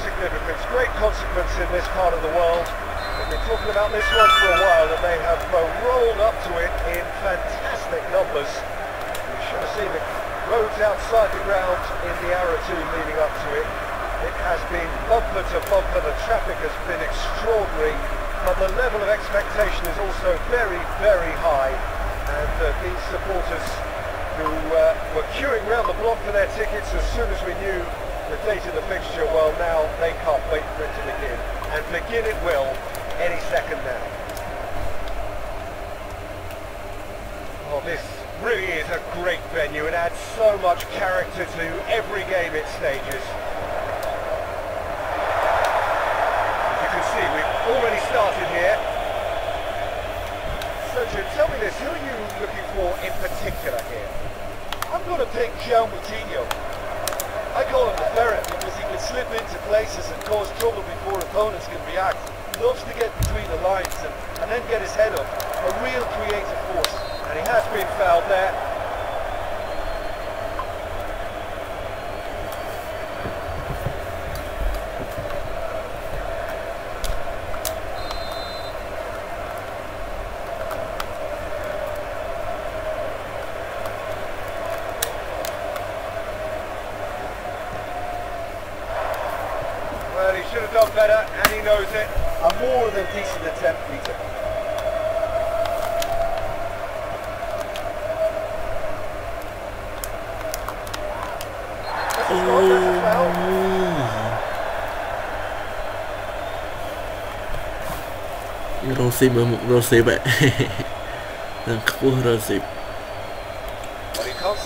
significance, great consequence in this part of the world. We've been talking about this one for a while and they have rolled up to it in fantastic numbers. You should have seen the roads outside the ground in the or two leading up to it. It has been bumper to bumper, the traffic has been extraordinary, but the level of expectation is also very, very high. And uh, these supporters who uh, were queuing round the block for their tickets as soon as we knew of the fixture, well now they can't wait for it to begin. And begin it will any second now. Oh, this really is a great venue. It adds so much character to every game it stages. As you can see, we've already started here. Sergio, tell me this, who are you looking for in particular here? I'm going to pick João Moutinho. I call him the ferret because he can slip into places and cause trouble before opponents can react loves to get between the lines and, and then get his head up. A real creative force. And he has been fouled there. ស៊ីបមើលមុខរ៉ូស៊ីបហ្នឹងខ្ពស់រ៉ូស៊ីប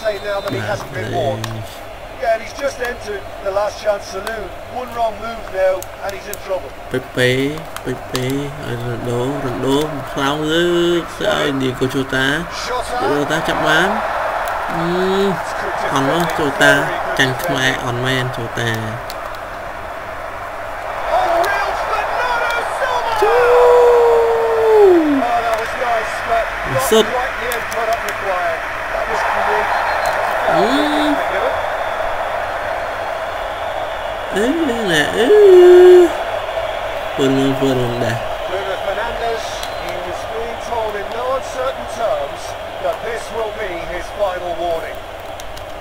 say now that he hasn't been warned. Yeah, and he's just entered the last chance saloon. One wrong move now, and he's in trouble. Pepe, Pepe, Ronaldo, Ronaldo, Clown lư, sao Diego Jota, Jota chạm bám. អន់មកចូលតាចាញ់ខ្មែរអនមែនចូលតា it. Ooh, ooh. Put it put him there. He was being told in no uncertain terms that this will be his final warning.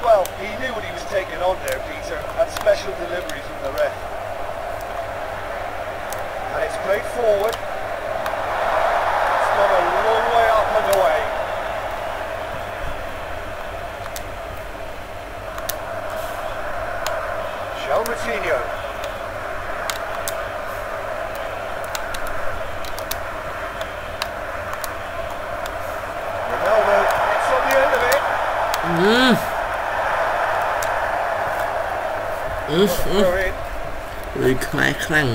Well, he knew what he was taking on there, Peter, special delivery from the ref. And it's played forward, หมายคลั่ง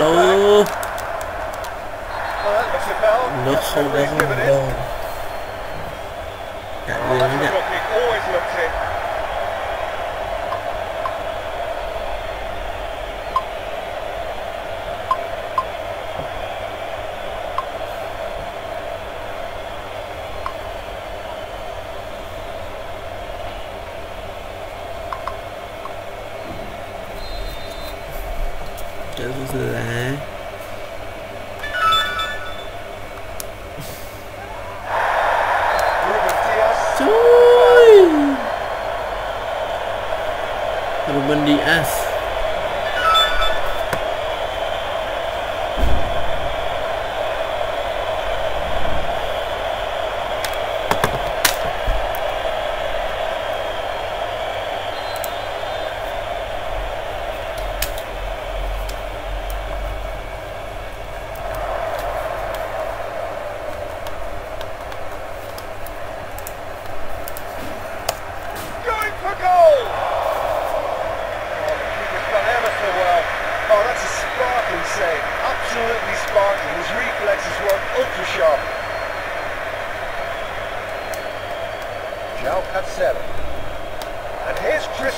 ดู not so long ago. That really that. always looks there.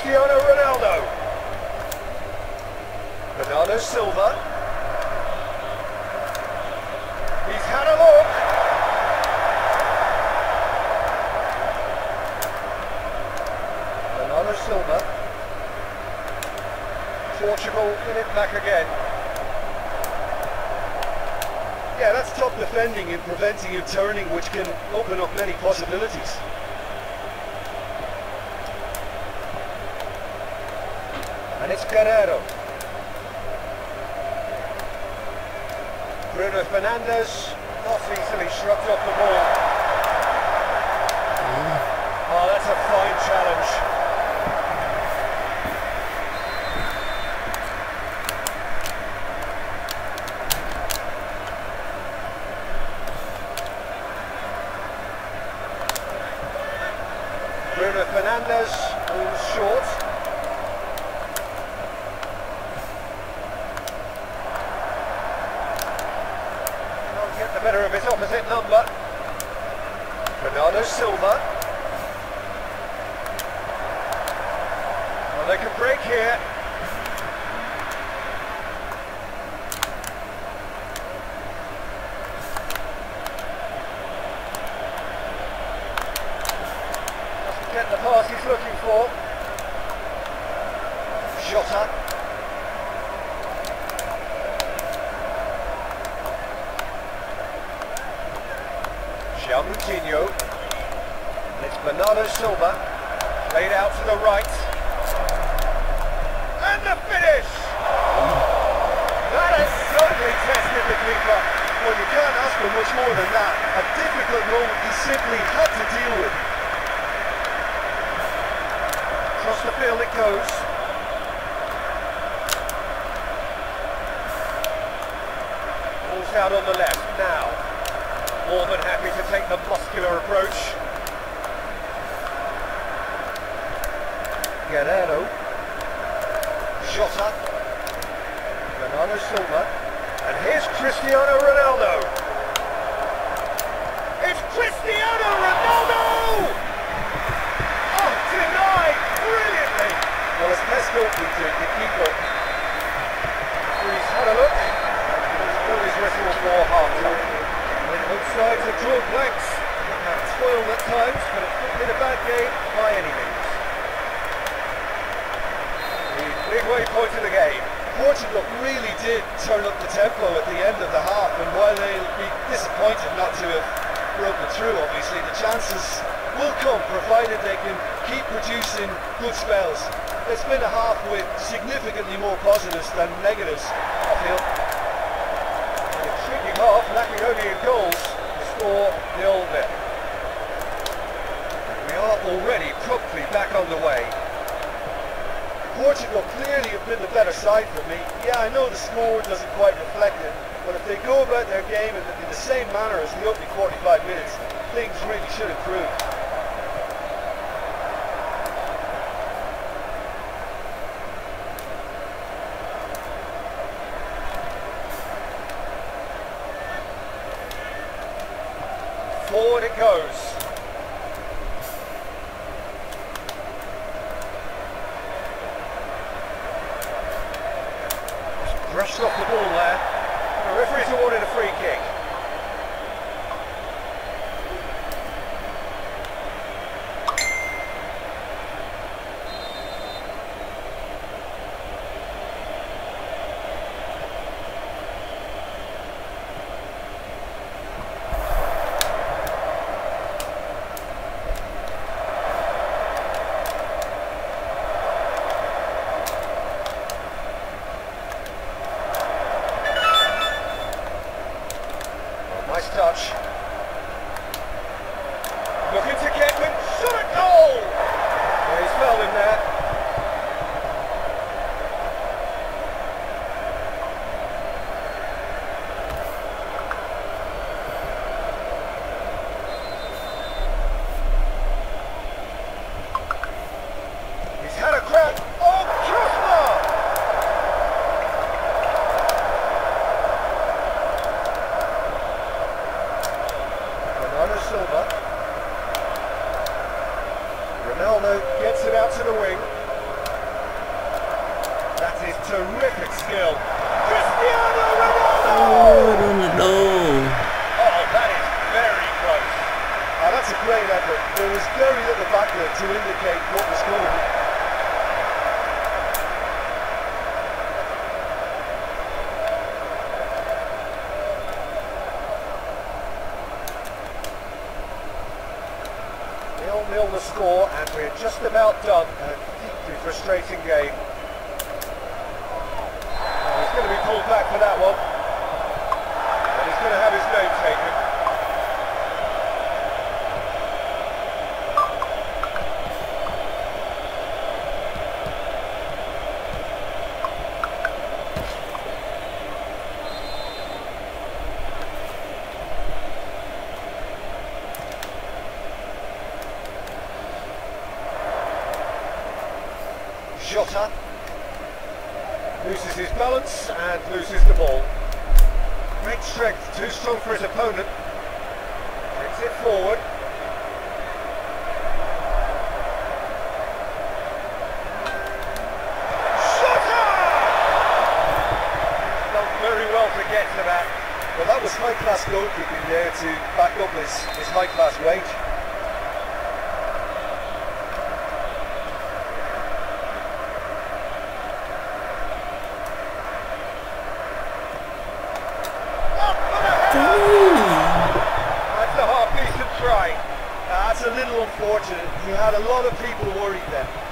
Cristiano Ronaldo. Bernardo Silva. He's had a look. Bernardo Silva. Portugal in it back again. Yeah, that's top defending and preventing him turning, which can open up many possibilities. And it's Guerreiro. Bruno Fernandes, not easily shrugged off the ball. Mm. Oh, that's a fine challenge. Bruno Fernandes moves short. Can't get the better of his opposite number. Bernardo Silva. Well, they can break here. Doesn't he's looking for. Jota. João Moutinho. And it's Bernardo Silva. Played out to the right. And the finish! That has certainly tested the keeper. Well, you can't ask for much more than that. A difficult moment he simply had to deal with. Across the field it goes. Ball's out on the left now. More than happy to take the muscular approach. Guerreiro. Jota. Bernardo Silva. And here's Cristiano Ronaldo. It's Cristiano Ronaldo! Oh, denied brilliantly. Well, as best goal keeper, the keeper. He's had a look. He's got his whistle for half-time. When both sides have drawn blanks, at times, but it's not been a bad game by any means. The big way point of the game. Portugal really did turn up the tempo at the end of the half, and while they'll be disappointed not to have broken through, obviously, the chances will come, provided they can keep producing good spells. It's been a half with significantly more positives than negatives, I feel. Intriguing half, lacking only in goals. The score nil. We are already promptly back on the way. Portugal clearly have been the better side for me. Yeah, I know the score doesn't quite reflect it, but if they go about their game in the, same manner as the opening 45 minutes, things really should improve. Forward it goes. Just brushed off the ball there. The referee's awarded a free kick. just about done. A deeply frustrating game. He's going to be pulled back for that one. And he's going to have his name taken. Well, that was high-class goalkeeping there to back up his, his high-class range. That's a little unfortunate. He had a lot of people worried there.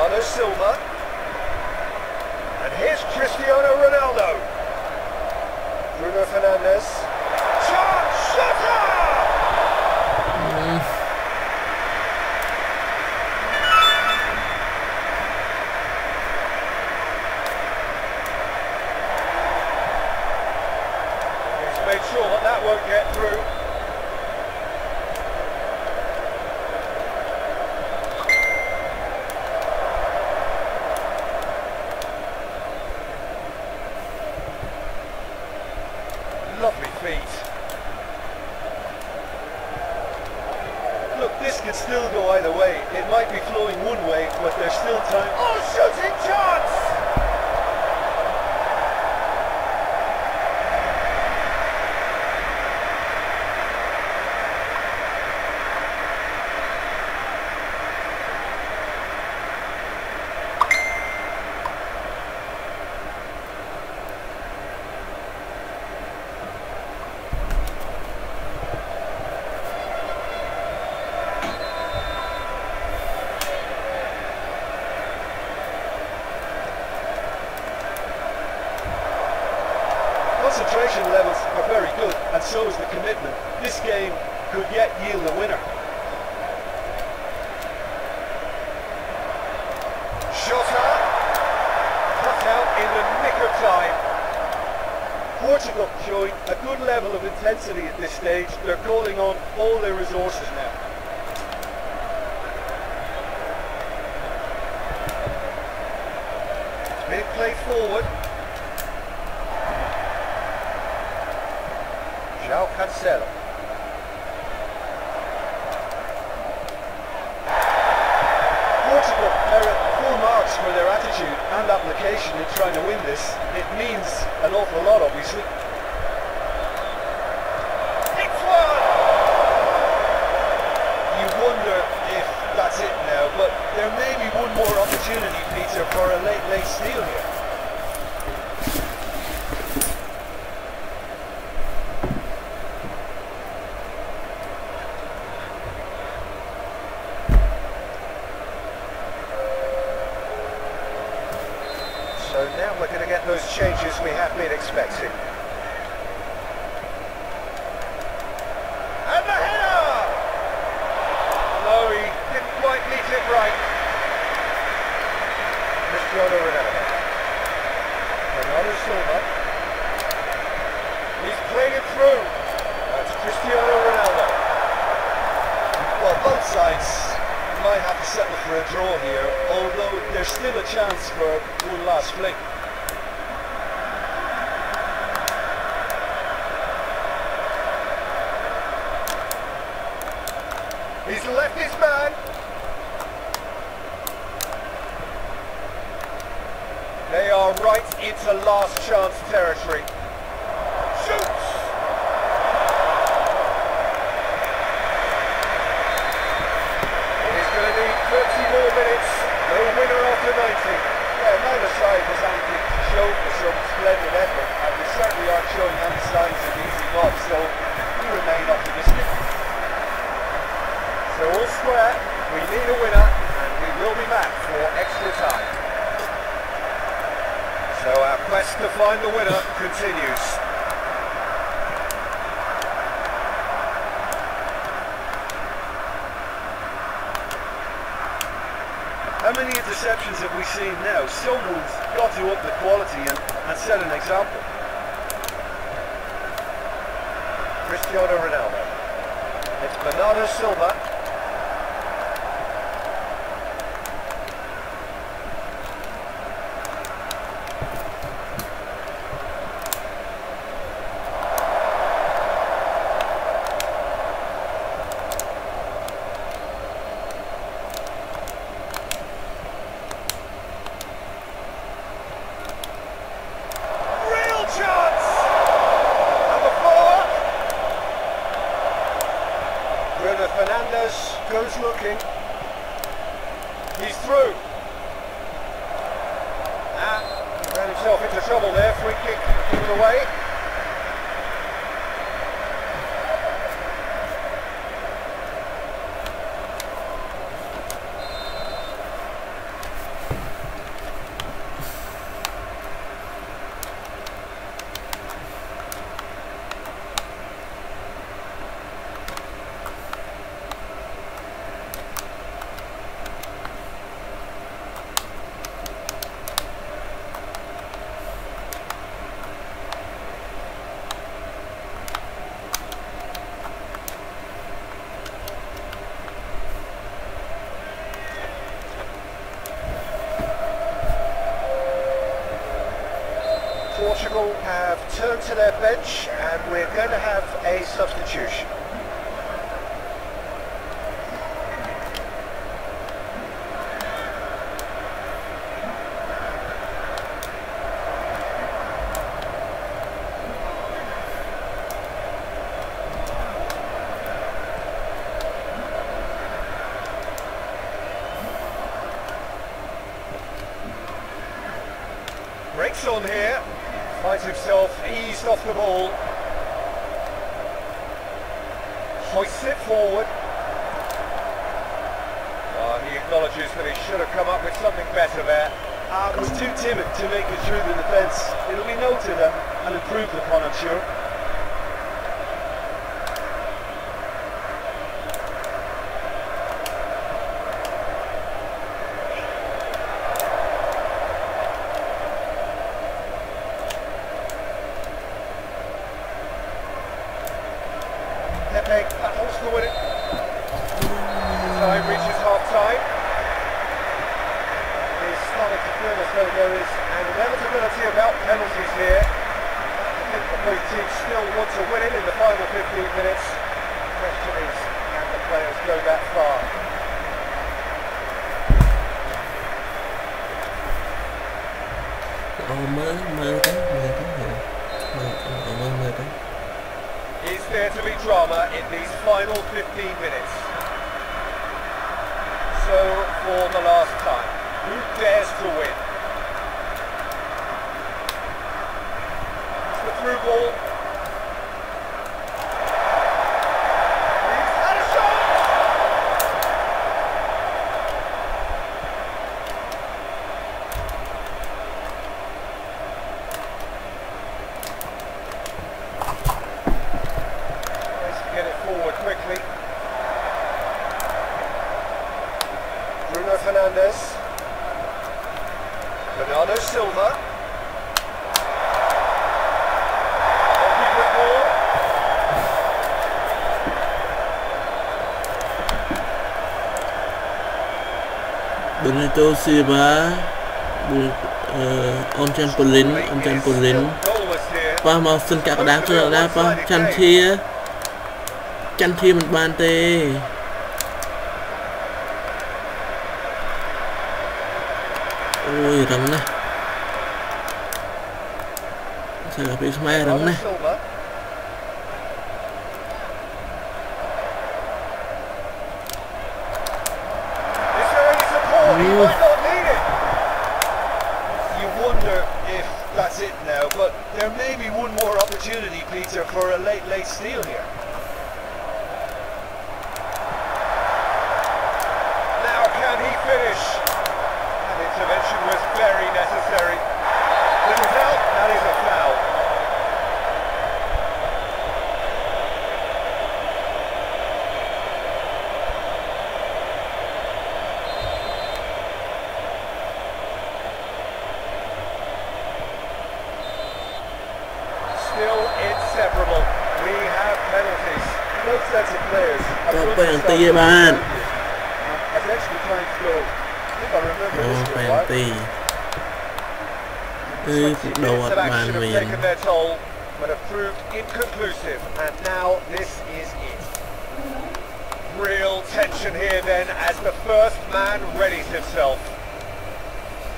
Bernardo Silva. And here's Cristiano Ronaldo. Bruno Fernandes. Shot! Shot! good level of intensity at this stage. They're calling on all their resources now. Mid play forward. João Cancelo. going to get those changes we have been expecting. They are right into last chance territory. Shoots! It is going to need 30 more minutes. No winner after 90. Yeah, neither side has anything to show for some splendid effort, and they certainly aren't showing any signs of easing off, so we remain optimistic. So all square, we need a winner, and we will be back for extra time. So our quest to find the winner continues. How many interceptions have we seen now? Someone's got to up the quality and, and set an example. Cristiano Ronaldo. It's Bernardo Silva. Real chance! Number four. Bruno Fernandes goes looking. He's through. Ah, he ran himself into trouble there. Free kick given away. Portugal have turned to their bench and we're going to have a substitution. Breaks on here, himself eased off the ball. Hoists it forward. Oh, he acknowledges that he should have come up with something better there. Ah, was too timid to make it through the defence. It'll be noted and, and improved upon, I'm sure. Battles to win it. Time reaches half time. It's starting to feel as though there is an inevitability about penalties here. I think the both teams still want to win it in the final 15 minutes. The question is, can the players go that far? Ồ mới mới đó mới đó mới Ồ mới mới đó Is there to be drama in these final 15 minutes? So, for the last time, who dares to win? It's the through ball. Benito Silva អឺអនចាន់ប៉ូលីនអនចាន់ប៉ូលីន Goalless here. ប៉ះមកសិនកកដាគ្រឿងដែរប៉ះចន្ទធាចន្ទធាមិនបានទេអូយរឹងណាស់សាពីខ្មែររឹងណាស់ អន្ទីគឺ 20 ដូរ minutes អ of ត់បាន action have វិញ taken their toll, but have proved inconclusive, and now this is it. Real tension here then as the first man readies himself.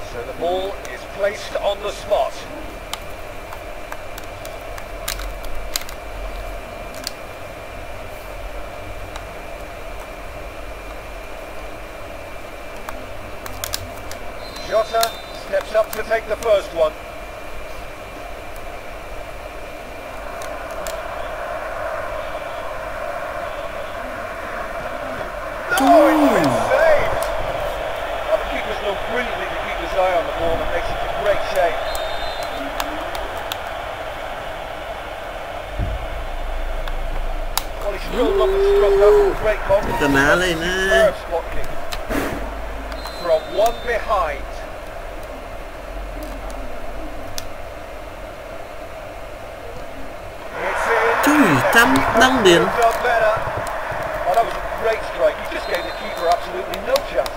So the ball is placed on the spot. steps up to take the first one. No, Ooh. it's saved! The keeper's done brilliantly to keep his eye on the ball and makes it a great shape. Well, he's drilled up and struck up great ball. The an alley now. From one behind. tam Dungan. Was a great strike. You just gave the keeper absolutely no chance.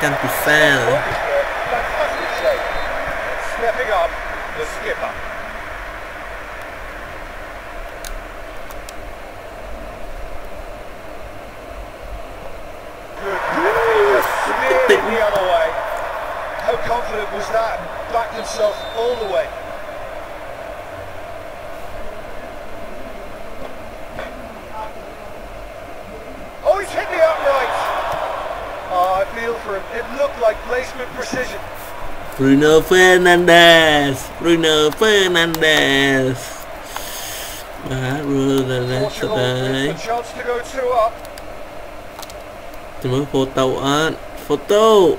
Can't be fair. Stepping up, the skipper. but was that and backed himself all the way. Oh, he's hit the upright! Oh, ah, I feel for him. It looked like placement precision. Bruno Fernandes! Bruno Fernandes! That was the last today. A chance to go two up. Thì photo art. photo.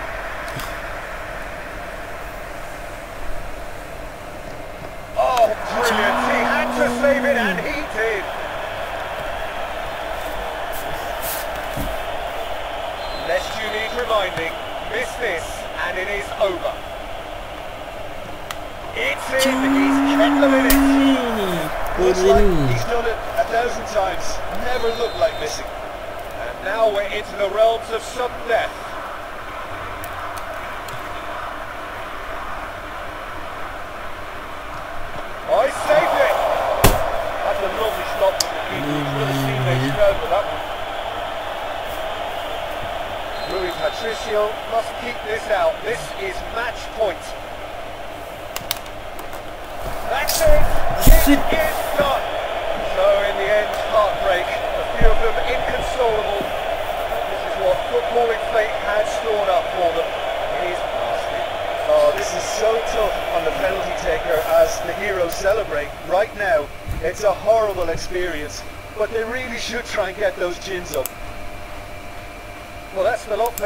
brilliant. He had to save it, and he did. Lest you need reminding, miss this, and it is over. It's in. He's kept them in it. Looks like he's done it a thousand times. Never looked like missing. And now we're into the realms of sudden death. I saved it! That's a lovely stop from the keeper. He's got his teammates proud with that one. Rui Patricio must keep this out. This is match point. That's it! That's It it. is done! So in the end, heartbreak. A few of them inconsolable. This is what footballing fate had stored up for them. Oh, this is so tough on the penalty taker as the heroes celebrate. Right now, it's a horrible experience, but they really should try and get those chins up. Well, that's the lot.